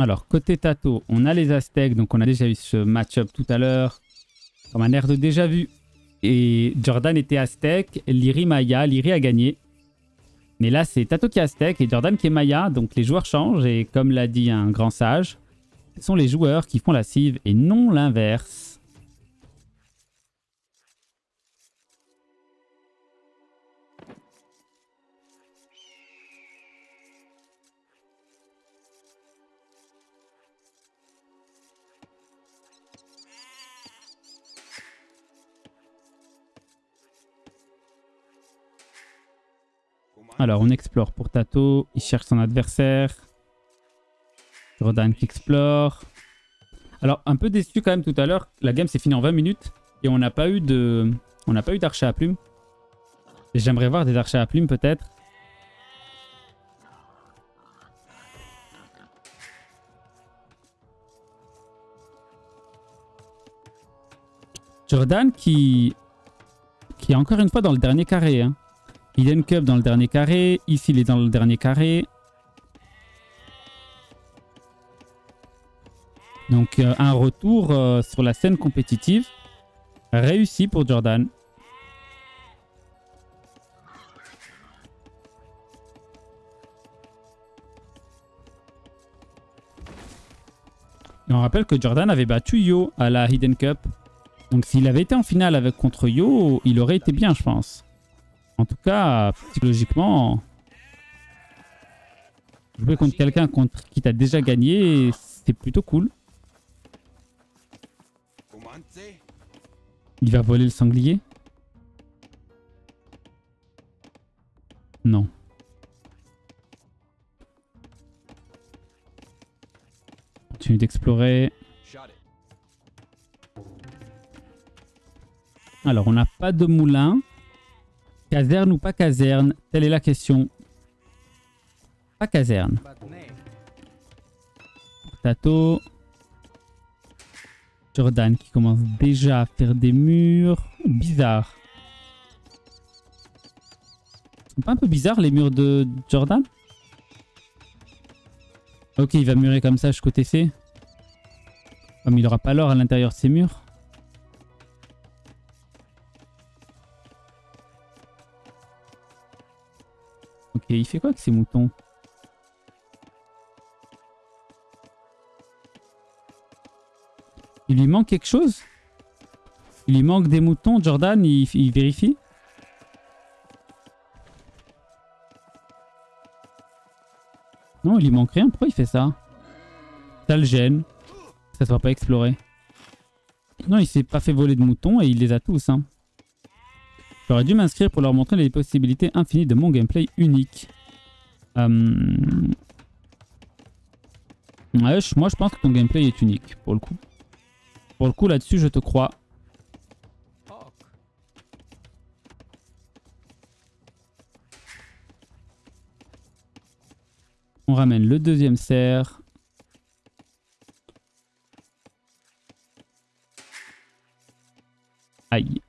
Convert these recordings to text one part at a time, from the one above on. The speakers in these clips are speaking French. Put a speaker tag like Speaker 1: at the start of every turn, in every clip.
Speaker 1: Alors, côté Tato, on a les Aztèques, donc on a déjà eu ce match-up tout à l'heure, comme un air de déjà vu. Et Jordan était Aztèque, Liri Maya, Liri a gagné. Mais là, c'est Tato qui est Aztèque et Jordan qui est Maya, donc les joueurs changent. Et comme l'a dit un grand sage, ce sont les joueurs qui font la cive et non l'inverse. Alors, on explore pour Tato. Il cherche son adversaire. Jordan qui explore. Alors, un peu déçu quand même tout à l'heure. La game s'est finie en 20 minutes. Et on n'a pas eu de... On n'a pas eu d'archer à plumes. J'aimerais voir des archers à plumes peut-être. Jordan qui... Qui est encore une fois dans le dernier carré. Hein. Hidden Cup dans le dernier carré. Ici, il est dans le dernier carré. Donc, euh, un retour euh, sur la scène compétitive. Réussi pour Jordan. Et on rappelle que Jordan avait battu Yo à la Hidden Cup. Donc s'il avait été en finale avec contre Yo, il aurait été bien, je pense. En tout cas, psychologiquement, jouer contre quelqu'un contre qui t'a déjà gagné, c'est plutôt cool. Il va voler le sanglier Non. Continue d'explorer. Alors, on n'a pas de moulin. Caserne ou pas caserne? Telle est la question. Pas caserne. Tato. Jordan qui commence déjà à faire des murs. Bizarre. C'est pas un peu bizarre les murs de Jordan? Ok, il va murer comme ça jusqu'au TC. Comme il aura pas l'or à l'intérieur de ses murs. Il fait quoi avec ces moutons Il lui manque quelque chose Il lui manque des moutons, Jordan, il, vérifie Non, il lui manque rien. Pourquoi il fait ça Ça le gêne. Ça ne va pas explorer. Non, il s'est pas fait voler de moutons et il les a tous. Hein. J'aurais dû m'inscrire pour leur montrer les possibilités infinies de mon gameplay unique. Euh, moi, je pense que ton gameplay est unique, pour le coup. Pour le coup, là-dessus, je te crois. On ramène le deuxième cerf. Aïe.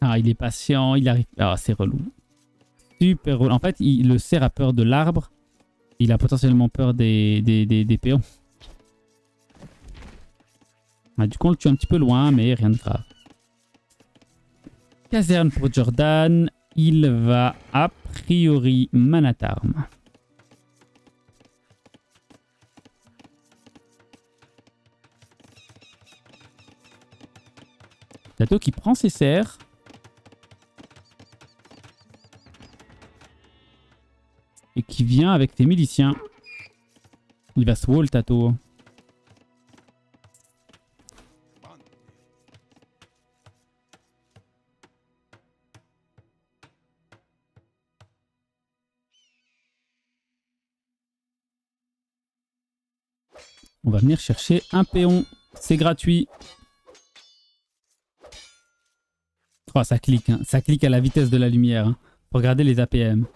Speaker 1: Ah, il est patient, il arrive. Ah, c'est relou. Super relou. En fait, il, le cerf a peur de l'arbre. Il a potentiellement peur des, des, péons. Ah, du coup, on le tue un petit peu loin, mais rien de grave. Caserne pour Jordan. Il va a priori Manatarm. Tato qui prend ses serres. Et qui vient avec ses miliciens. Il va se wall Tato. On va venir chercher un péon. C'est gratuit. Oh, ça clique. Hein. Ça clique à la vitesse de la lumière. Hein, pour regarder les APM.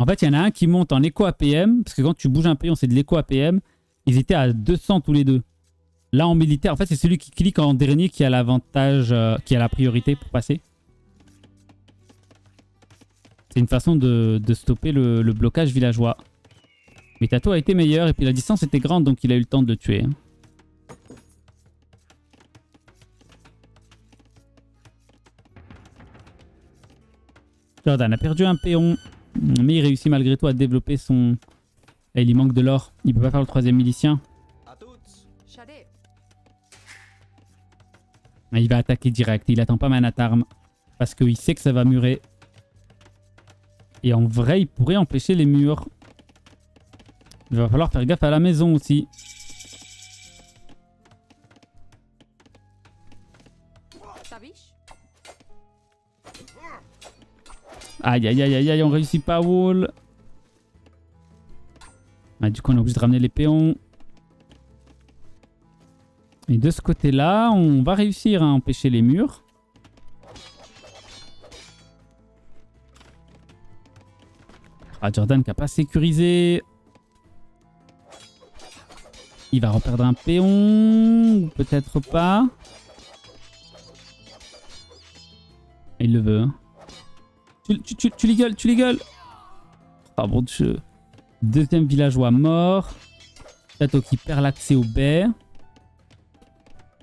Speaker 1: En fait, il y en a un qui monte en écho APM. Parce que quand tu bouges un pion, c'est de l'écho APM. Ils étaient à 200 tous les deux. Là, en militaire, en fait, c'est celui qui clique en dernier qui a l'avantage, euh, qui a la priorité pour passer. C'est une façon de, stopper le, le blocage villageois. Mais Tato a été meilleur et puis la distance était grande donc il a eu le temps de le tuer. hein. Jordan a perdu un péon, mais il réussit malgré tout à développer son... Et il lui manque de l'or, il peut pas faire le troisième milicien. Ah, Il va attaquer direct, il attend pas Manatarm parce qu'il sait que ça va murer. Et en vrai, il pourrait empêcher les murs. Il va falloir faire gaffe à la maison aussi. Aïe aïe aïe aïe aïe, on réussit pas wall. Ah, du coup, on est obligé de ramener les péons. Et de ce côté-là, on va réussir à empêcher les murs. Ah, Jordan qui a pas sécurisé. Il va reperdre un péon. ou Peut-être pas. Il le veut. hein. Tu, tu, tu l'igueules, tu l'igueules. Oh mon dieu. Deuxième villageois mort. Tato qui perd l'accès aux baies.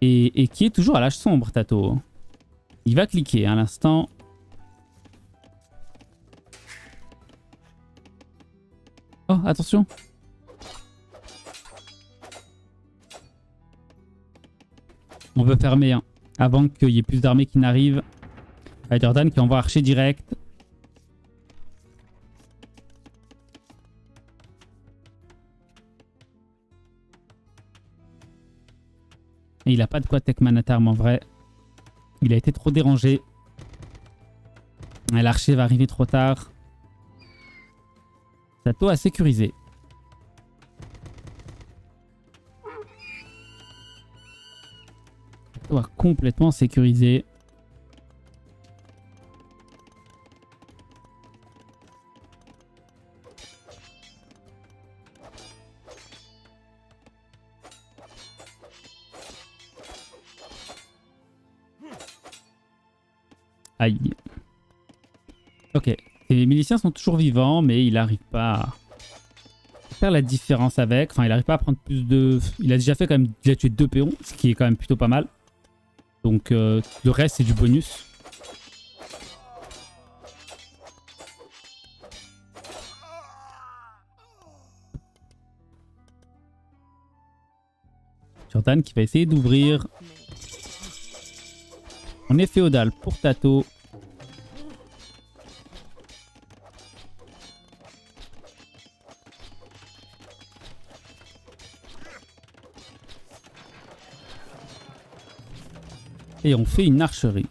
Speaker 1: Et, et qui est toujours à l'âge sombre, Tato. Il va cliquer à l'instant. Oh, attention. On veut fermer hein, avant qu'il y ait plus d'armées qui n'arrivent. Jordan qui envoie archer direct. Et il a pas de quoi tech manatarm en vrai. Il a été trop dérangé. L'archer va arriver trop tard. Sato a sécurisé. Sato a complètement sécurisé. Ok. Les miliciens sont toujours vivants, mais il n'arrive pas à faire la différence avec. Enfin, il n'arrive pas à prendre plus de... Il a déjà fait quand même... Il a tué deux péons, ce qui est quand même plutôt pas mal. Donc, euh, le reste, c'est du bonus. Jordan qui va essayer d'ouvrir. On est féodal pour Tato. Et on fait une archerie.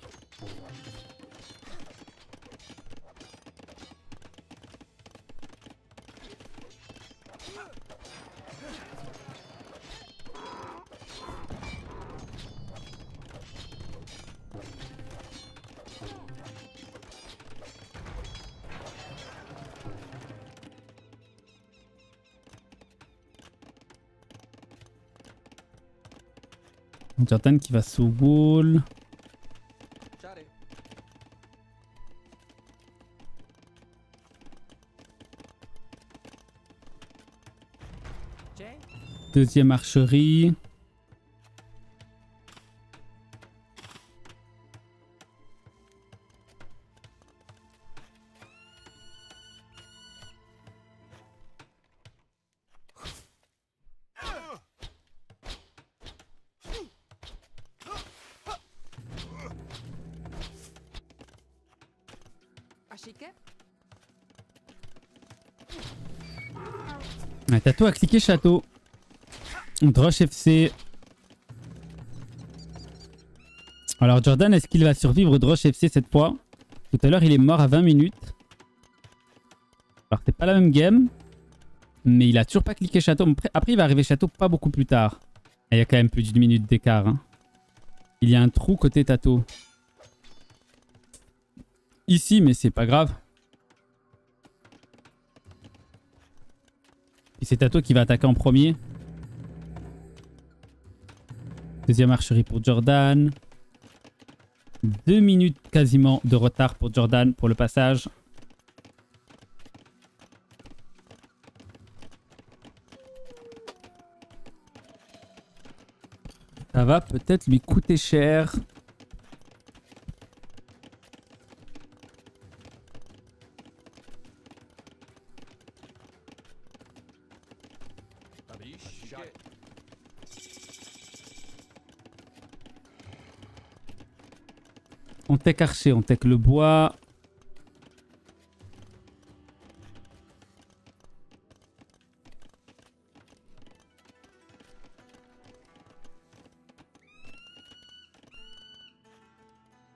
Speaker 1: Jordan qui va sous wall. Deuxième archerie. Ah, Tato a cliqué château. Drush FC. Alors Jordan, est-ce qu'il va survivre Drush FC cette fois? Tout à l'heure, il est mort à 20 minutes. Alors c'est pas la même game. Mais il a toujours pas cliqué château. Après, il va arriver château pas beaucoup plus tard. Il y a quand même plus d'une minute d'écart. hein. Il y a un trou côté Tato. Ici, mais c'est pas grave. Et c'est Tato qui va attaquer en premier. Deuxième archerie pour Jordan. Deux minutes quasiment de retard pour Jordan pour le passage. Ça va peut-être lui coûter cher. Archer, on tech le bois.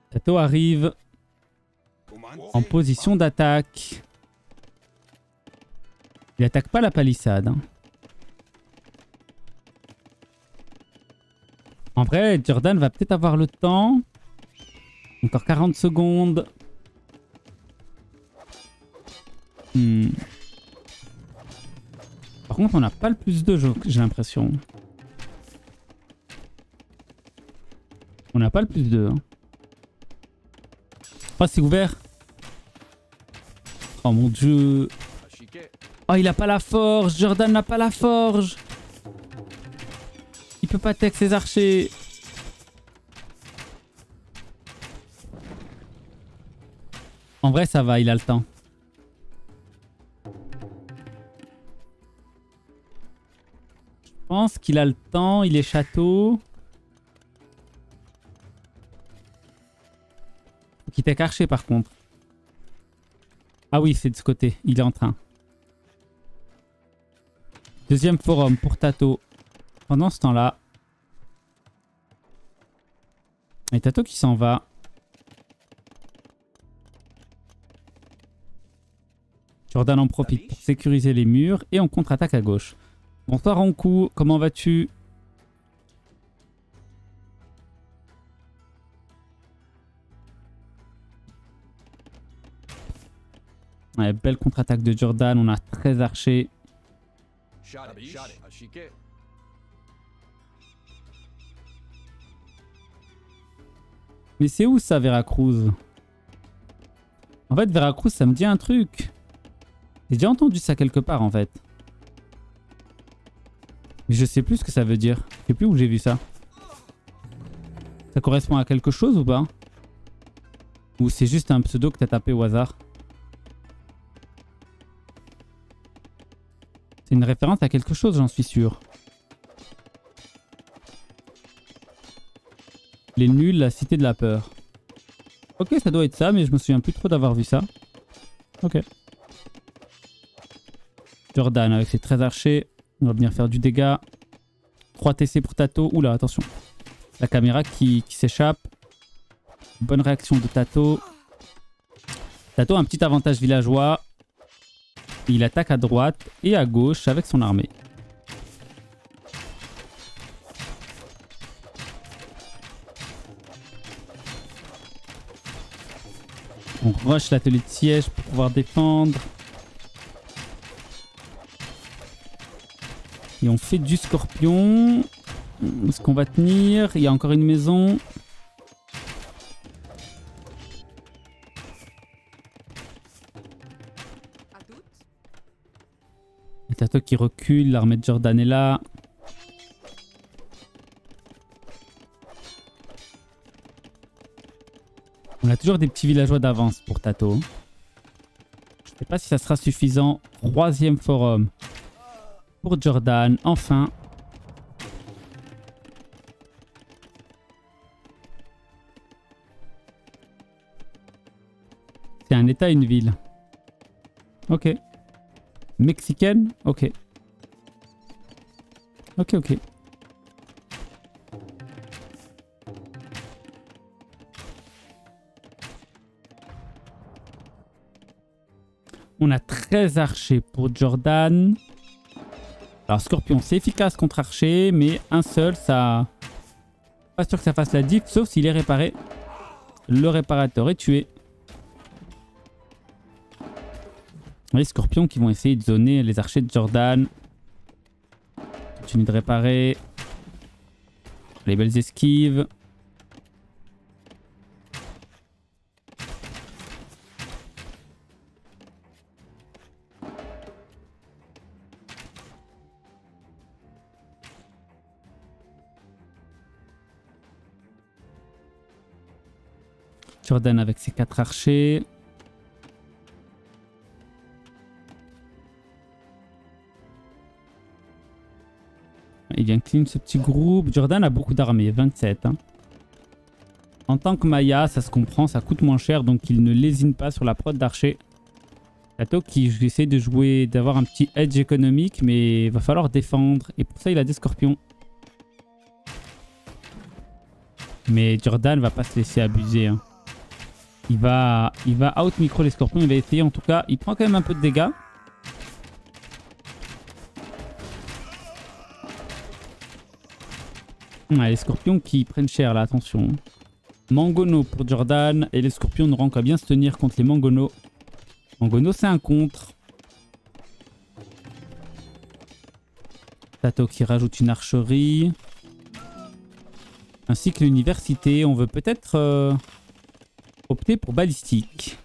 Speaker 1: Tato arrive en position d'attaque. Il attaque pas la palissade. hein. En vrai, Jordan va peut-être avoir le temps. Encore 40 secondes. Hmm. Par contre, on n'a pas le plus de j'ai l'impression. On n'a pas le plus de. Oh, c'est ouvert. Oh mon dieu. Oh, il a pas la forge. Jordan n'a pas la forge. Il peut pas tech ses archers. En vrai, ça va, il a le temps. Je pense qu'il a le temps, il est château. Faut qu'il archer par contre. Ah oui, c'est de ce côté, il est en train. Deuxième forum pour Tato. Pendant ce temps-là. Et Tato qui s'en va. Jordan en profite pour sécuriser les murs et on contre-attaque à gauche. Bonsoir Ronku, comment vas-tu? Ouais, belle contre-attaque de Jordan, on a 13 archers. Mais c'est où ça, Veracruz? En fait, Veracruz, ça me dit un truc. J'ai déjà entendu ça quelque part, en fait. Mais je sais plus ce que ça veut dire. Je sais plus où j'ai vu ça. Ça correspond à quelque chose ou pas? Ou c'est juste un pseudo que t'as tapé au hasard? C'est une référence à quelque chose, j'en suis sûr. Les nuls, la cité de la peur. Ok, ça doit être ça, mais je me souviens plus trop d'avoir vu ça. Ok. Jordan avec ses 13 archers. On va venir faire du dégât. 3 TC pour Tato. Oula, attention. La caméra qui, qui s'échappe. Bonne réaction de Tato. Tato a un petit avantage villageois. Il attaque à droite et à gauche avec son armée. On rush l'atelier de siège pour pouvoir défendre. Et on fait du scorpion. Est-ce qu'on va tenir? Il y a encore une maison. Tato qui recule, l'armée de Jordan est là. On a toujours des petits villageois d'avance pour Tato. Je sais pas si ça sera suffisant. Troisième forum pour Jordan, enfin. C'est un état, une ville. Ok. Mexicaine Ok. Ok, ok. On a 13 archers pour Jordan. Alors Scorpion, c'est efficace contre archer, mais un seul, ça... Pas sûr que ça fasse la diff, sauf s'il est réparé. Le réparateur est tué. Les scorpions qui vont essayer de zoner les archers de Jordan. Continue de réparer. Les belles esquives. Jordan avec ses quatre archers. Il vient clean ce petit groupe. Jordan a beaucoup d'armées, 27. hein. En tant que Maya, ça se comprend, ça coûte moins cher, donc il ne lésine pas sur la prod d'archer. Tato qui essaie de jouer, d'avoir un petit edge économique, mais il va falloir défendre. Et pour ça, il a des scorpions. Mais Jordan va pas se laisser abuser. hein. Il va, il va out micro les scorpions. Il va essayer en tout cas. Il prend quand même un peu de dégâts. Ouais, les scorpions qui prennent cher là, attention. Mangono pour Jordan. Et les scorpions n'auront qu'à bien se tenir contre les Mangono. Mangono, c'est un contre. Tato qui rajoute une archerie. Ainsi que l'université. On veut peut-être euh, opter pour balistique.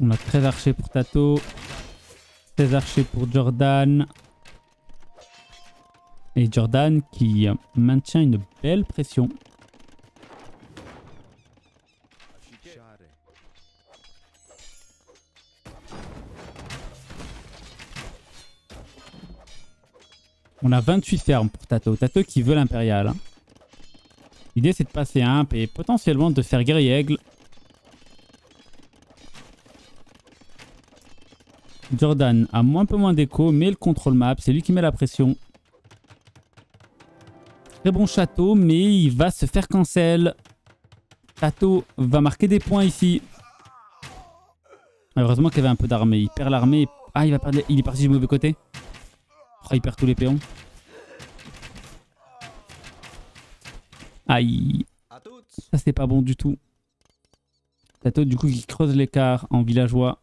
Speaker 1: On a 13 archers pour Tato. 16 archers pour Jordan. Et Jordan qui maintient une belle pression. On a 28 fermes pour Tato. Tato qui veut l'impérial. hein. L'idée c'est de passer un et potentiellement de faire guerrier aigle. Jordan a un peu moins d'écho, mais le contrôle map, c'est lui qui met la pression. Très bon château, mais il va se faire cancel. Tato va marquer des points ici. Heureusement qu'il avait un peu d'armée. Il perd l'armée. Ah, il, va perdre il est parti du mauvais côté. Il perd tous les péons. Aïe, ça c'est pas bon du tout. Tato du coup qui creuse l'écart en villageois.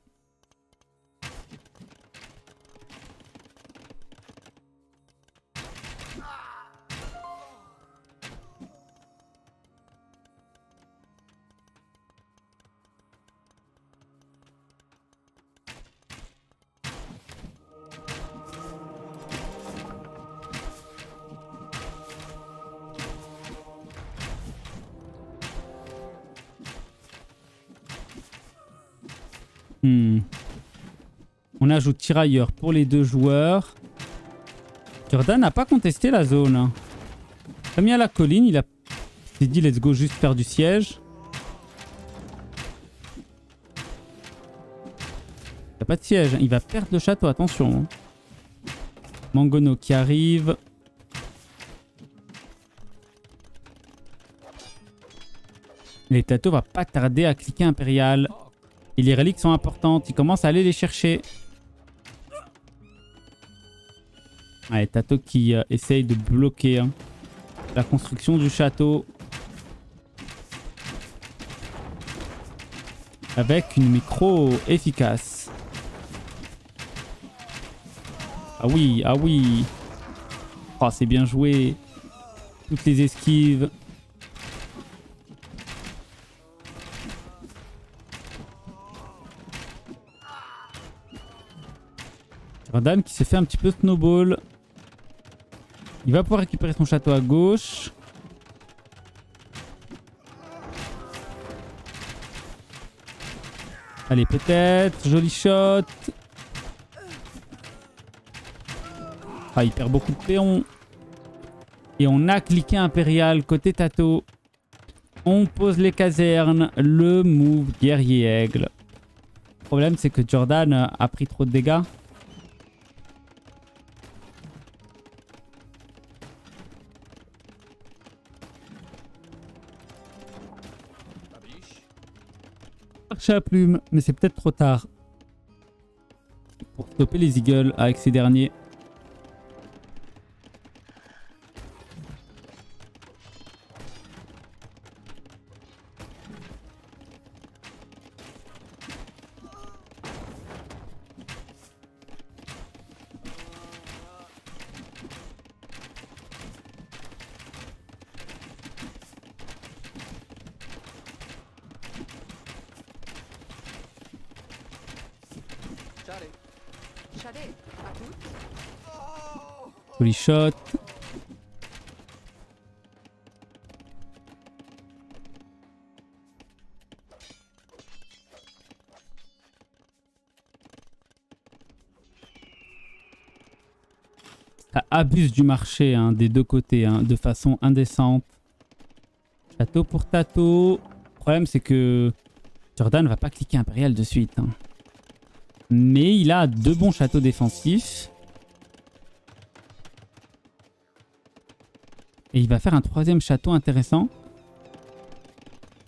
Speaker 1: Ajoute tirailleur pour les deux joueurs. Jordan n'a pas contesté la zone. hein. Comme il y a la colline, il a dit let's go juste faire du siège. Il a pas de siège, hein. il va perdre le château, attention. hein. Mangono qui arrive. Les Tato va pas tarder à cliquer impérial. Et les reliques sont importantes. Il commence à aller les chercher. Ouais, Tato qui euh, essaye de bloquer hein, la construction du château. Avec une micro efficace. Ah oui, ah oui. Oh, c'est bien joué. Toutes les esquives. Jordan qui s'est fait un petit peu snowball. Il va pouvoir récupérer son château à gauche. Allez, peut-être. Joli shot. Ah, il perd beaucoup de péons. Et on a cliqué impérial côté Tato. On pose les casernes. Le move guerrier aigle. Le problème, c'est que Jordan a pris trop de dégâts. Archer à plume, mais c'est peut-être trop tard. Pour stopper les Eagles avec ces derniers. Ça abuse du marché hein, des deux côtés, hein, de façon indécente. Château pour Tato. Le problème, c'est que Jordan va pas cliquer Impérial de suite. hein. Mais il a deux bons châteaux défensifs. Et il va faire un troisième château intéressant.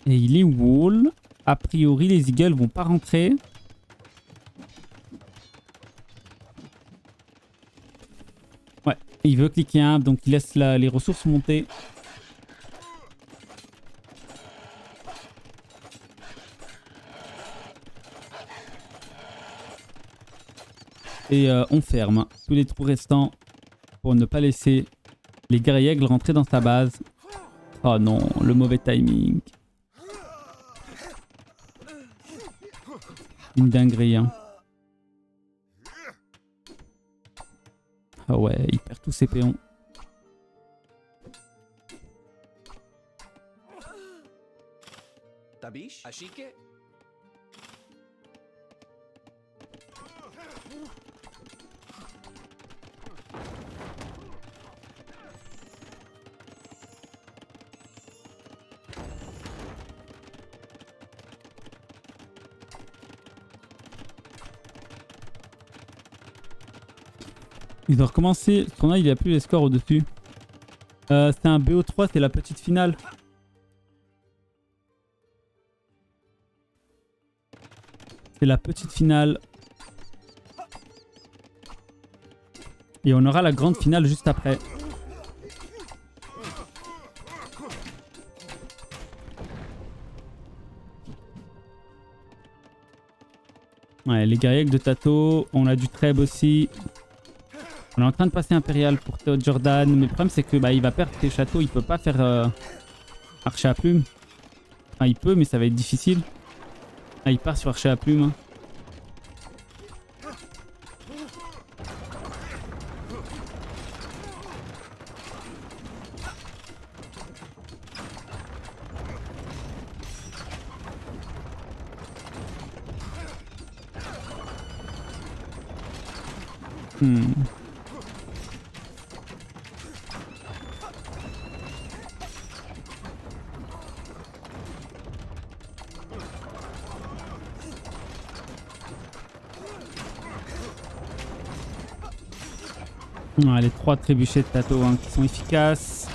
Speaker 1: Et il est wall. A priori, les Eagles vont pas rentrer. Ouais, il veut cliquer un, donc il laisse la- les ressources monter. Et euh, on ferme tous les trous restants pour ne pas laisser les guerriers aigles rentrer dans sa base. Oh non, le mauvais timing. Une dinguerie, hein. Ah ouais, il perd tous ses péons.
Speaker 2: Tabish. Ashike.
Speaker 1: Il doit recommencer. Ce tournoi, il n'y a plus les scores au-dessus. Euh, c'est un BO3, c'est la petite finale. C'est la petite finale. Et on aura la grande finale juste après. Ouais, les guerriers de Tato. On a du Treb aussi. On est en train de passer Impérial pour Théo Jordan. Mais le problème, c'est que bah, il va perdre ses châteaux. Il peut pas faire euh, Archer à plume. Enfin, il peut, mais ça va être difficile. Ah, il part sur Archer à plume. hein. Hmm. Ouais, les trois trébuchets de Tato hein, qui sont efficaces.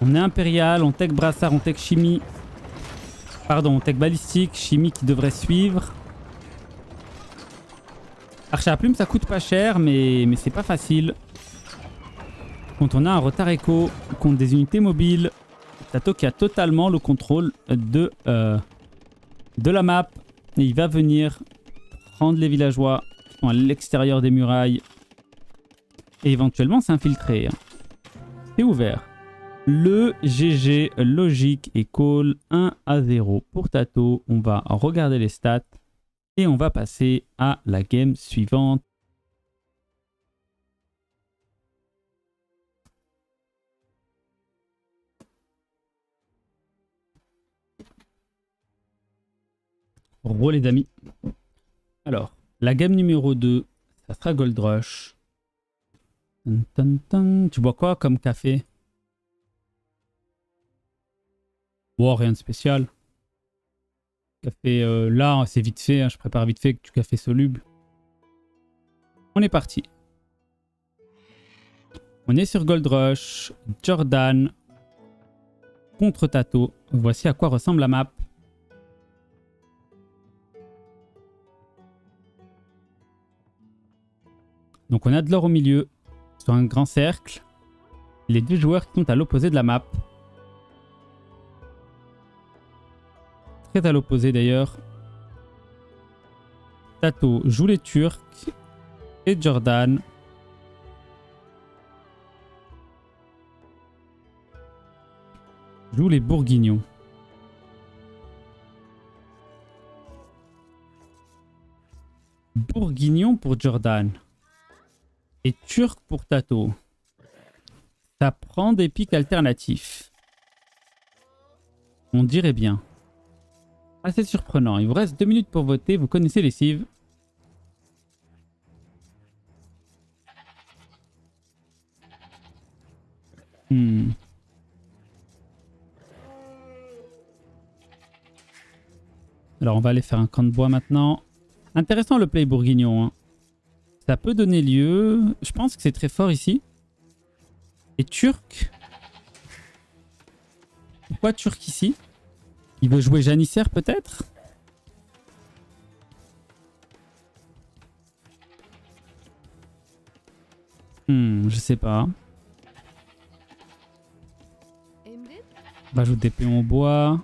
Speaker 1: On est impérial, on tech brassard, on tech chimie. Pardon, on tech balistique, chimie qui devrait suivre. Archer à plume, ça coûte pas cher, mais, mais c'est pas facile. Quand on a un retard écho contre des unités mobiles, Tato qui a totalement le contrôle de, euh, de la map. Et il va venir prendre les villageois à l'extérieur des murailles. Et éventuellement s'infiltrer. C'est ouvert. Le GG logique et call 1 à 0 pour Tato. On va regarder les stats. Et on va passer à la game suivante. Ro les amis. Alors, la gamme numéro 2, ça sera Gold Rush. Tu bois quoi comme café? Bon, rien de spécial. Café euh, là, c'est vite fait. hein, je prépare vite fait du café soluble. On est parti. On est sur Gold Rush. Jordan contre Tato. Voici à quoi ressemble la map. Donc on a de l'or au milieu, sur un grand cercle. Les deux joueurs qui sont à l'opposé de la map. Très à l'opposé d'ailleurs. Tato joue les Turcs. Et Jordan. Joue les Bourguignons. Bourguignon pour Jordan. Et Turc pour Tato. Ça prend des pics alternatifs. On dirait bien. Assez surprenant. Il vous reste deux minutes pour voter. Vous connaissez les cives. Hmm. Alors on va aller faire un camp de bois maintenant. Intéressant le play bourguignon. hein. Ça peut donner lieu... Je pense que c'est très fort ici. Et turc Pourquoi turc ici? Il veut jouer janissaire peut-être? Hmm, je sais pas.
Speaker 3: Emrin?
Speaker 1: On va des péons au bois.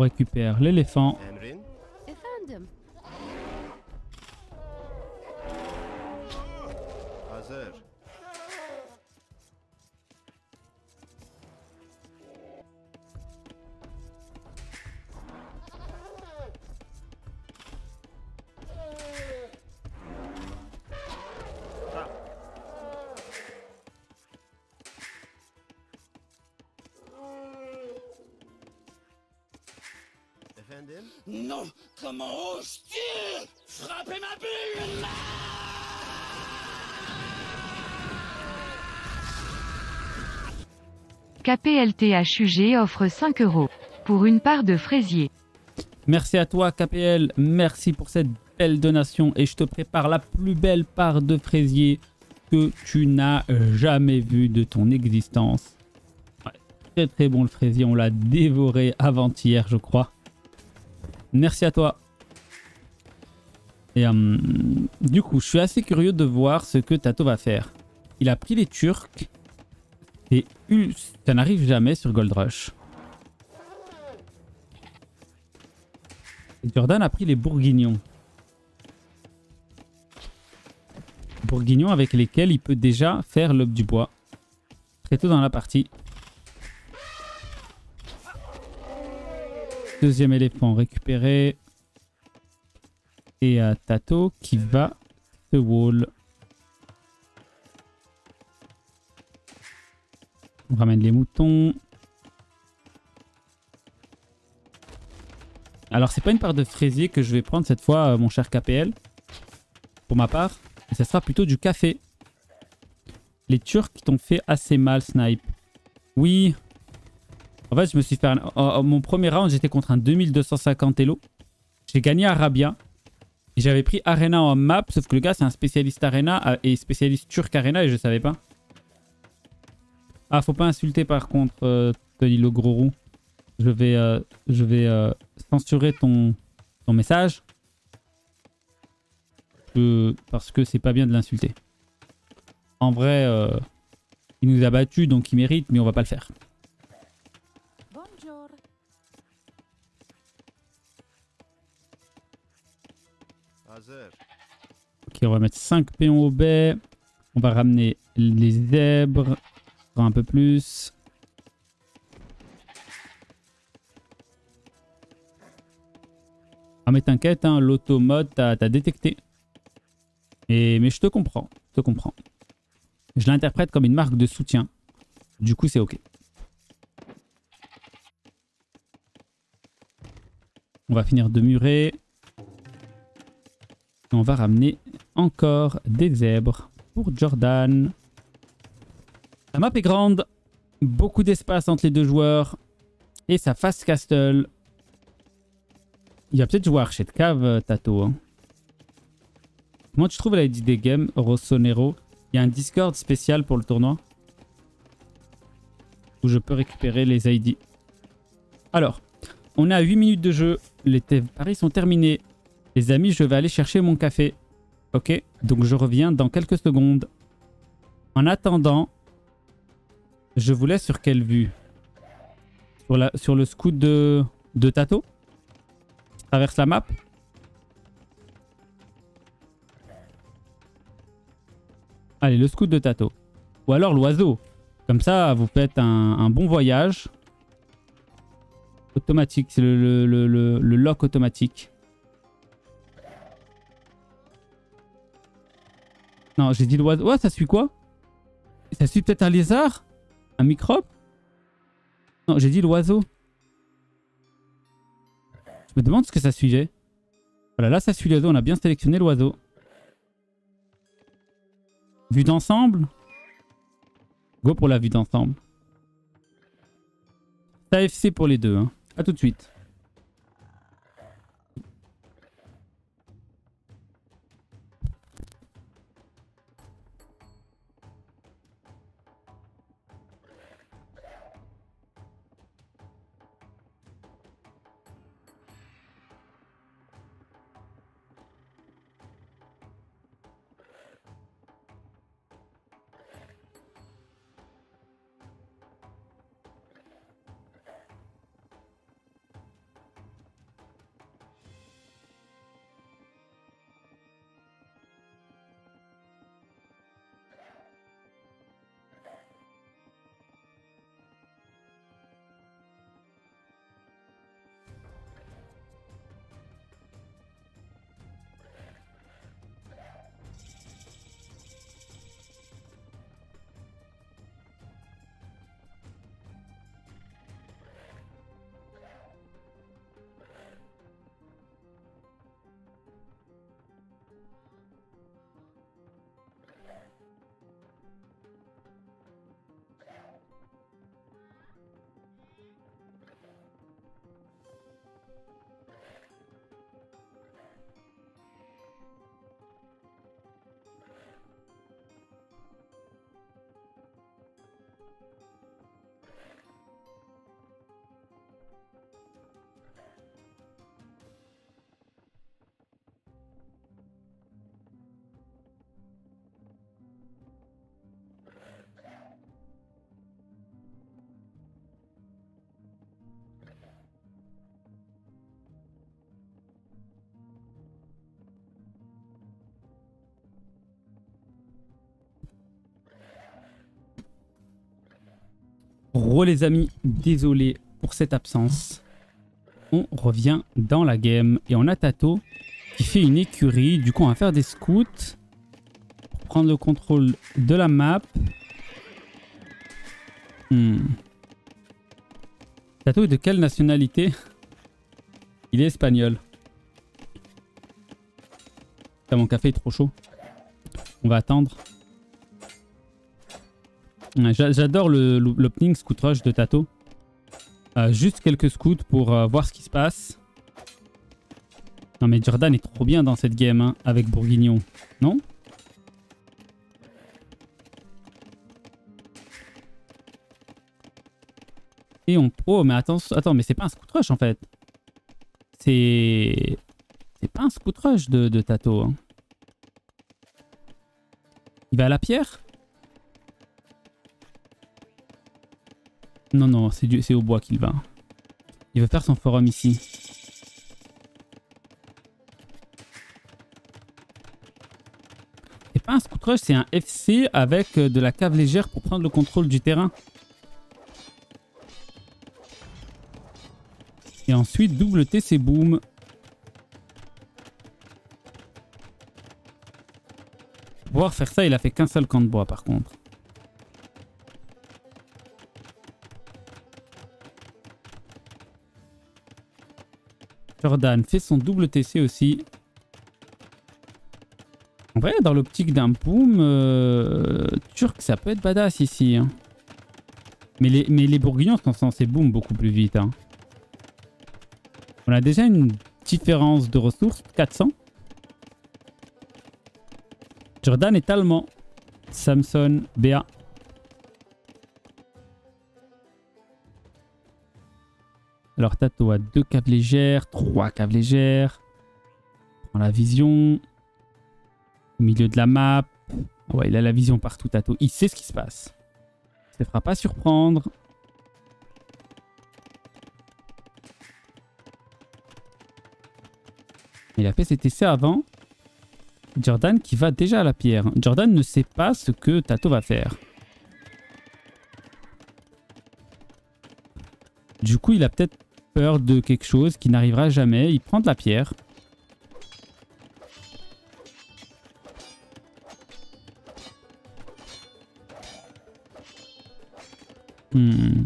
Speaker 1: On récupère l'éléphant.
Speaker 4: KPLTHUG offre 5 euros. Pour une part de fraisier.
Speaker 1: Merci à toi KPL, merci pour cette belle donation et je te prépare la plus belle part de fraisier que tu n'as jamais vue de ton existence. Très très bon le fraisier, on l'a dévoré avant-hier je crois. Merci à toi. Et euh, du coup, je suis assez curieux de voir ce que Tato va faire. Il a pris les Turcs et ul- ça n'arrive jamais sur Gold Rush. Jordan a pris les bourguignons. Bourguignons avec lesquels il peut déjà faire l'aube du bois. Très tôt dans la partie. Deuxième éléphant récupéré. Et à Tato qui va se wall. On ramène les moutons. Alors, c'est pas une part de fraisier que je vais prendre cette fois, euh, mon cher KPL. Pour ma part. Ça sera plutôt du café. Les Turcs t'ont fait assez mal, Snipe. Oui. En fait, je me suis fait... un- oh, mon premier round, j'étais contre un 2250 Elo. J'ai gagné Arabia. J'avais pris Arena en map, sauf que le gars, c'est un spécialiste Arena euh, et spécialiste Turc Arena et je savais pas. Ah, faut pas insulter par contre, euh, Tony le gros roux. Je vais, euh, je vais euh, censurer ton, ton message. Parce que c'est pas bien de l'insulter. En vrai, euh, il nous a battus, donc il mérite, mais on va pas le faire.
Speaker 3: Bonjour.
Speaker 1: Ok, on va mettre 5 péons au baie. On va ramener les zèbres. Un peu plus. Ah mais t'inquiète, hein, l'automode t'as détecté. Et, mais je te comprends, je te comprends. Je l'interprète comme une marque de soutien. Du coup c'est ok. On va finir de murer. On va ramener encore des zèbres pour Jordan. Map est grande. Beaucoup d'espace entre les deux joueurs. Et ça face castle. Il va peut-être jouer Archer de cave, euh, Tato. hein. Comment tu trouves la ID des games, Rossonero? Il y a un Discord spécial pour le tournoi. Où je peux récupérer les ID. Alors, on est à 8 minutes de jeu. Les paris sont terminés. Les amis, je vais aller chercher mon café. Ok, donc je reviens dans quelques secondes. En attendant, je vous laisse sur quelle vue? Sur, le scout de, Tato? Traverse la map? Allez, le scout de Tato. Ou alors l'oiseau. Comme ça, vous faites un, bon voyage. Automatique, c'est le, le lock automatique. Non, j'ai dit l'oiseau. Ouais, ça suit quoi? Ça suit peut-être un lézard? Un microbe Non, j'ai dit l'oiseau. Je me demande ce que ça suivait. Voilà, là, ça suit l'oiseau. On a bien sélectionné l'oiseau. Vue d'ensemble Go pour la vue d'ensemble. AFC pour les deux. Hein. A tout de suite. Les amis, désolé pour cette absence. On revient dans la game et on a Tato qui fait une écurie. Du coup, on va faire des scouts pour prendre le contrôle de la map. Hmm. Tato est de quelle nationalité? Il est espagnol. Putain, mon café est trop chaud. On va attendre. J'adore l'opening scout rush de Tato. Euh, juste quelques scouts pour euh, voir ce qui se passe. Non mais Jordan est trop bien dans cette game hein, avec Bourguignon. Non? Et on... Oh mais attends, attends mais c'est pas un scout rush en fait. C'est... C'est pas un scout rush de, de Tato. hein. Il va à la pierre? Non, non, c'est au bois qu'il va. Il veut faire son forum ici. C'est pas un scout c'est un FC avec euh, de la cave légère pour prendre le contrôle du terrain. Et ensuite, double TC boom. Pour pouvoir faire ça, il a fait qu'un seul camp de bois par contre. Jordan fait son double TC aussi. En vrai, dans l'optique d'un boom, euh, turc, ça peut être badass ici. hein. Mais, les, mais bourguignons sont censés boom beaucoup plus vite. hein. On a déjà une différence de ressources, 400. Jordan est allemand. Samson, BA. Alors Tato a deux caves légères, trois caves légères. Prend la vision. Au milieu de la map. Ouais, il a la vision partout, Tato. Il sait ce qui se passe. Il se fera pas surprendre. Il a fait ses TC avant. Jordan qui va déjà à la pierre. Jordan ne sait pas ce que Tato va faire. Du coup, il a peut-être peur de quelque chose qui n'arrivera jamais. Il prend de la pierre. Hmm.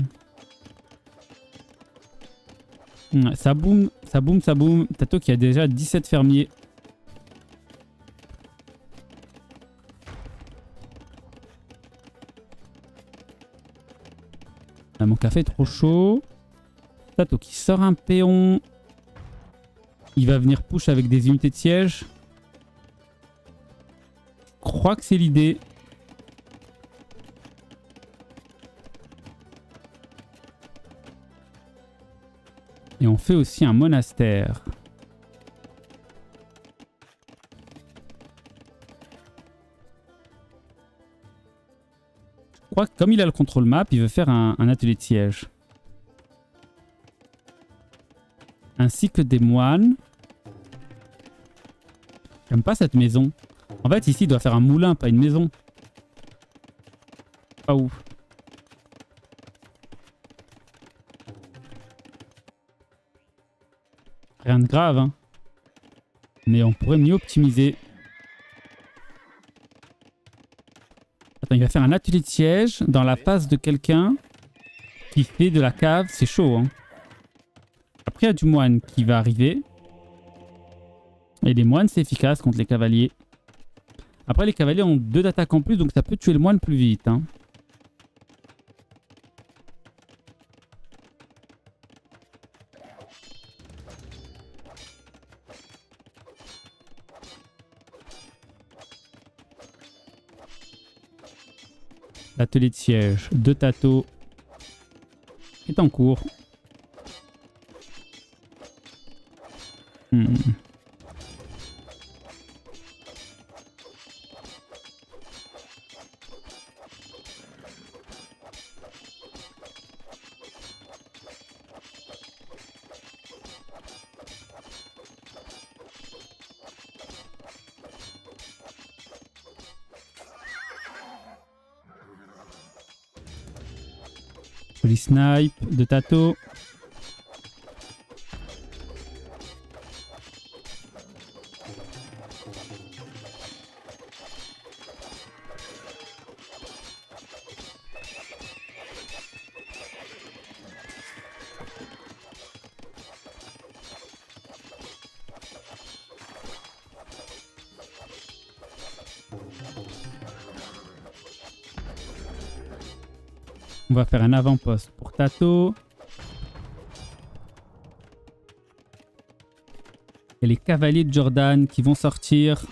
Speaker 1: Ça boum, ça boum, ça boum. Tato qui a déjà 17 fermiers. Ah, mon café est trop chaud. Tato qui sort un péon. Il va venir push avec des unités de siège. Je crois que c'est l'idée. Et on fait aussi un monastère. Je crois que comme il a le contrôle map, il veut faire un, un atelier de siège. Ainsi que des moines. J'aime pas cette maison. En fait, ici, il doit faire un moulin, pas une maison. Pas ouf. Rien de grave, hein. Mais on pourrait mieux optimiser. Attends, il va faire un atelier de siège dans la face de quelqu'un qui fait de la cave. C'est chaud, hein. A du moine qui va arriver. Et les moines, c'est efficace contre les cavaliers. Après, les cavaliers ont deux d'attaque en plus, donc ça peut tuer le moine plus vite. Hein. L'atelier de siège de Tato est en cours. Hmm. Joli snipe de Tato. On va faire un avant-poste pour Tato. Et les cavaliers de Jordan qui vont sortir.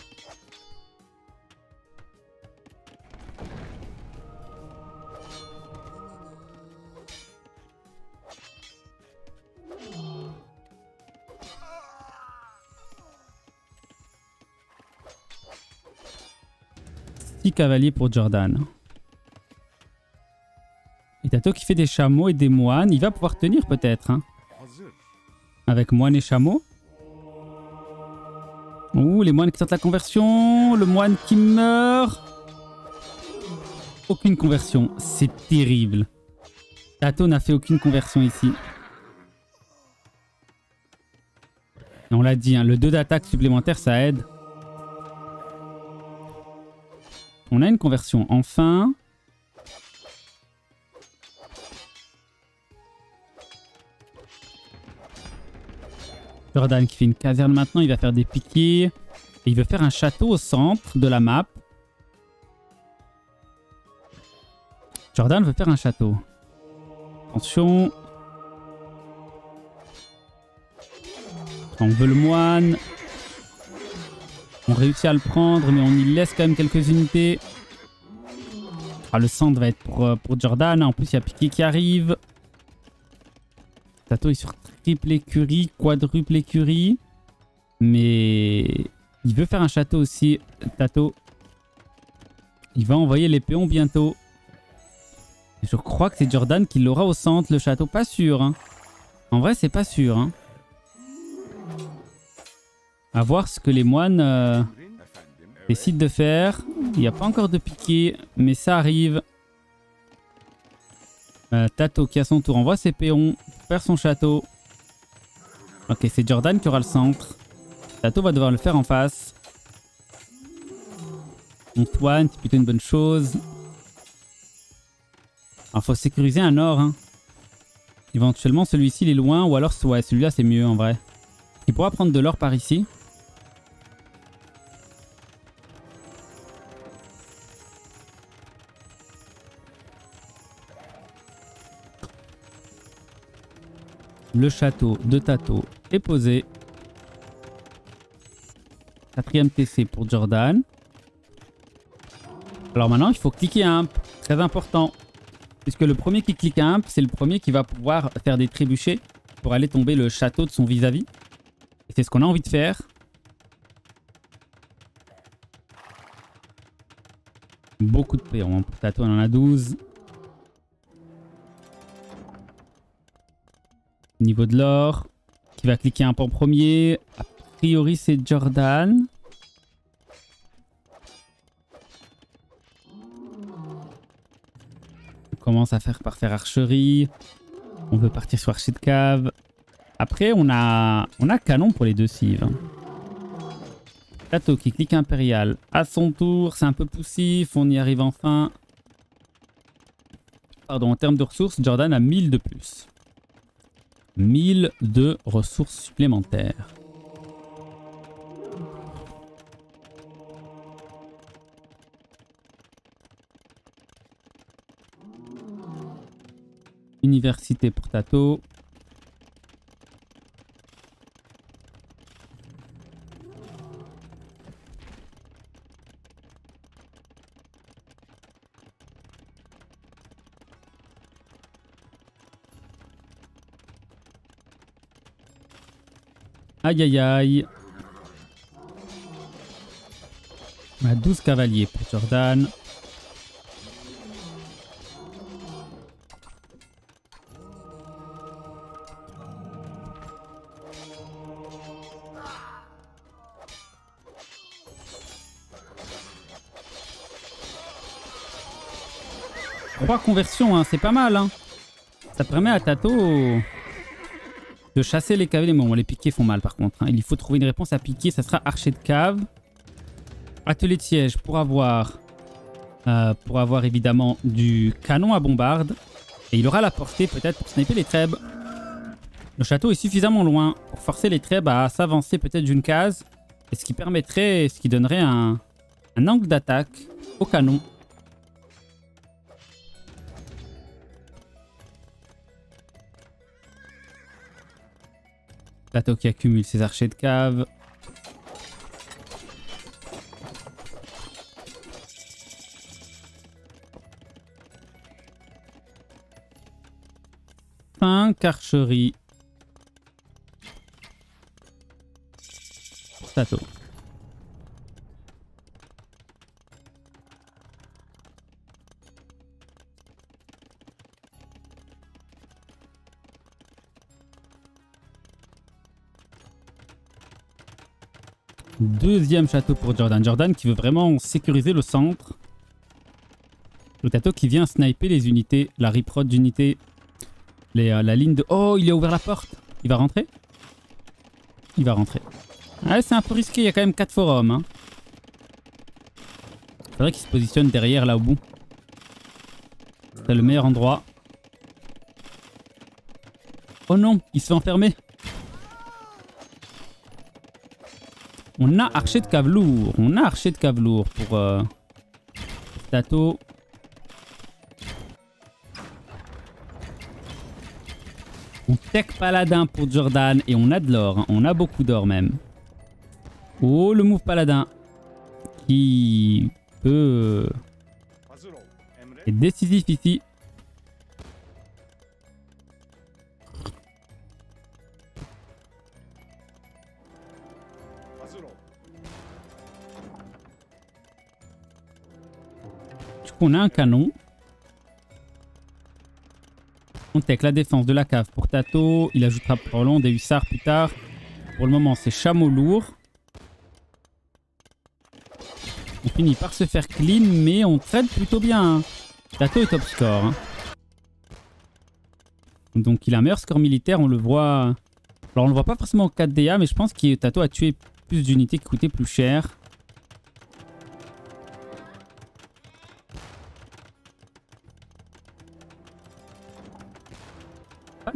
Speaker 1: Six cavaliers pour Jordan. Tato qui fait des chameaux et des moines. Il va pouvoir tenir peut-être. hein. Avec moine et chameau. Ouh, les moines qui tentent la conversion. Le moine qui meurt. Aucune conversion. C'est terrible. Tato n'a fait aucune conversion ici. On l'a dit, hein, le 2 d'attaque supplémentaire, ça aide. On a une conversion. Enfin. Jordan qui fait une caserne maintenant, il va faire des piquets. Et il veut faire un château au centre de la map. Jordan veut faire un château. Attention. On veut le moine. On réussit à le prendre, mais on y laisse quand même quelques unités. Ah, le centre va être pour, euh, Jordan. En plus, il y a Piqué qui arrive. Tato est sur triple écurie, quadruple écurie. Mais il veut faire un château aussi, Tato. Il va envoyer les péons bientôt. Je crois que c'est Jordan qui l'aura au centre, le château. Pas sûr. Hein. En vrai, c'est pas sûr. Hein. À voir ce que les moines... euh, Décide de faire. Il n'y a pas encore de piqué, mais ça arrive. Euh, Tato qui à son tour envoie ses péons pour faire son château. Ok, c'est Jordan qui aura le centre. Tato va devoir le faire en face. Antoine, c'est plutôt une bonne chose. Alors, faut sécuriser un or. Hein. Éventuellement, celui-ci, il est loin. Ou alors, ouais, celui-là, c'est mieux en vrai. Il pourra prendre de l'or par ici. Le château de Tato est posé. Quatrième TC pour Jordan. Alors maintenant, il faut cliquer un. Très important. Puisque le premier qui clique un, c'est le premier qui va pouvoir faire des trébuchets pour aller tomber le château de son vis-à-vis. Et c'est ce qu'on a envie de faire. Beaucoup de. Pour Tato, on en a 12. Niveau de l'or. Qui va cliquer un en premier. A priori, c'est Jordan. On commence à faire par faire archerie. On veut partir sur archer cave. Après, on a, on a canon pour les deux cives. Tato qui clique impérial. À son tour, c'est un peu poussif. On y arrive enfin. Pardon, en termes de ressources, Jordan a 1000 de plus. 1000 de ressources supplémentaires. Université pour Tato. Aïe aïe aïe. On a 12 cavaliers pour Jordan. Trois conversions, hein, c'est pas mal. Hein. Ça permet à Tato de chasser les cavaliers. Bon, les piquets font mal par contre. hein. Il faut trouver une réponse à piquer. Ça sera archer de cave. Atelier de siège pour avoir, euh, pour avoir évidemment du canon à bombarde. Et il aura la portée peut-être pour sniper les trèbes. Le château est suffisamment loin pour forcer les trèbes à s'avancer peut-être d'une case. Et ce qui permettrait, ce qui donnerait un angle d'attaque au canon. Plateau qui accumule ses archers de cave. Pour Tato. Deuxième château pour Jordan. Jordan qui veut vraiment sécuriser le centre. Le Tato qui vient sniper les unités, la riprod d'unités. Euh, la ligne de... Oh, il a ouvert la porte. Il va rentrer? Il va rentrer. Ah, c'est un peu risqué, il y a quand même 4 forums. Hein. C'est vrai qu'il se positionne derrière là au bout. C'est le meilleur endroit. Oh non, il se fait enfermer. On a archer de cave lourd. On a archer de cave lourd pour, euh, Tato. On tech paladin pour Jordan et on a de l'or. hein. On a beaucoup d'or même. Oh, le move paladin. Qui peut décisif ici. Du coup, on a un canon. On tech la défense de la cave pour Tato. Il ajoutera probablement des hussards plus tard. Pour le moment, c'est chameau lourd. finit par se faire clean, mais on trade plutôt bien. Tato est top score. hein. Donc il a un meilleur score militaire, on le voit... Alors on le voit pas forcément en 4 DA, mais je pense que Tato a tué plus d'unités qui coûtaient plus cher.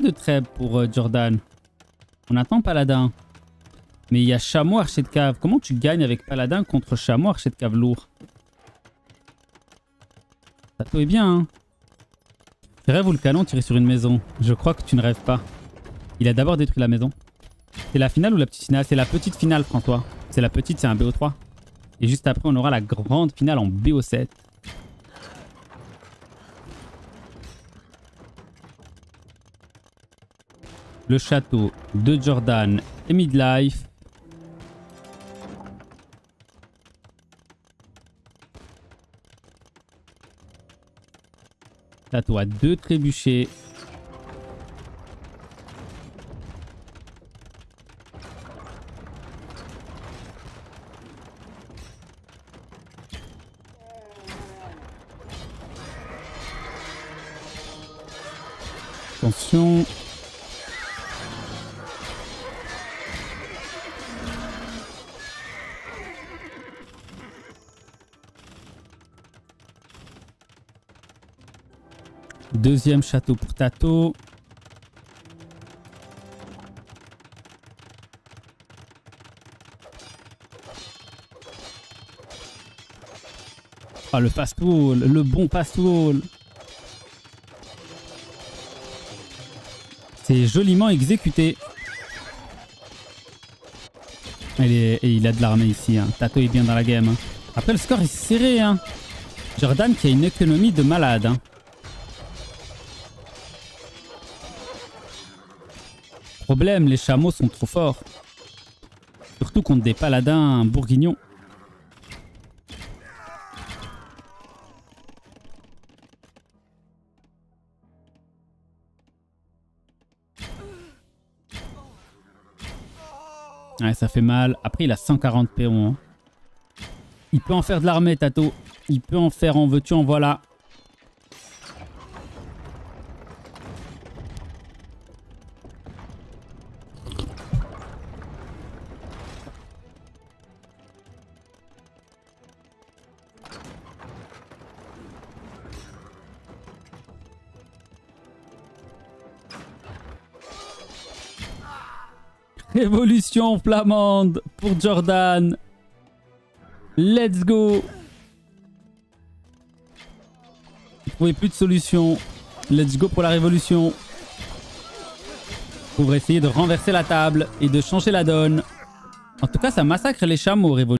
Speaker 1: De trêve pour euh, Jordan. On attend Paladin. Mais il y a Chameau, Archer de Cave. Comment tu gagnes avec Paladin contre Chameau, Archer de Cave lourd Tato est bien, hein Tu rêves où le canon tiré sur une maison? Je crois que tu ne rêves pas. Il a d'abord détruit la maison. C'est la finale ou la petite finale? C'est la petite finale, François. C'est la petite, c'est un BO3. Et juste après, on aura la grande finale en BO7. Le château de Jordan et Midlife. Château à deux trébuchets. Deuxième château pour Tato. Ah, le fast wall, le bon fast wall. C'est joliment exécuté. Et il a de l'armée ici. hein. Tato est bien dans la game. hein. Après, le score est serré. hein. Jordan qui a une économie de malade. hein. Problème, les chameaux sont trop forts. Surtout contre des paladins bourguignons. Ouais, ça fait mal. Après, il a 140 péons. hein. Il peut en faire de l'armée, Tato. Il peut en faire en veux-tu, en voilà. Flamande pour Jordan. Let's go. Trouvez plus de solution. Let's go pour la révolution. Pour essayer de renverser la table et de changer la donne. En tout cas, ça massacre les chameaux, révolution.